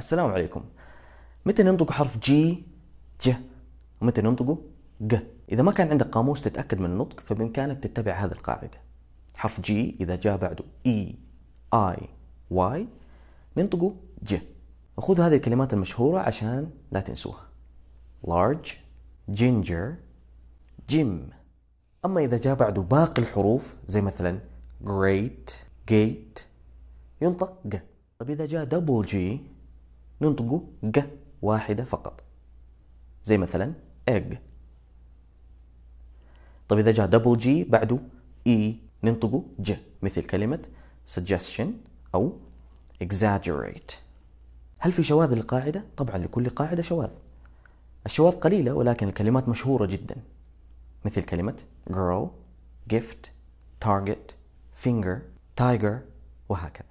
السلام عليكم. متى ننطق حرف G ج ومتى ننطقه ج إذا ما كان عندك قاموس تتأكد من النطق فبإمكانك تتبع هذه القاعدة. حرف G إذا جاء بعده E I Y ننطقه ج وخذوا هذه الكلمات المشهورة عشان لا تنسوها. Large ginger gym. أما إذا جاء بعده باقي الحروف زي مثلا great gate ينطق ج طيب إذا جاء double G ننطقه ج واحدة فقط. زي مثلا egg. طيب إذا جاء double G بعده E ننطقه ج مثل كلمة suggestion أو exaggerate. هل في شواذ للقاعدة؟ طبعا لكل قاعدة شواذ. الشواذ قليلة ولكن الكلمات مشهورة جدا. مثل كلمة girl, gift, target, finger, tiger وهكذا.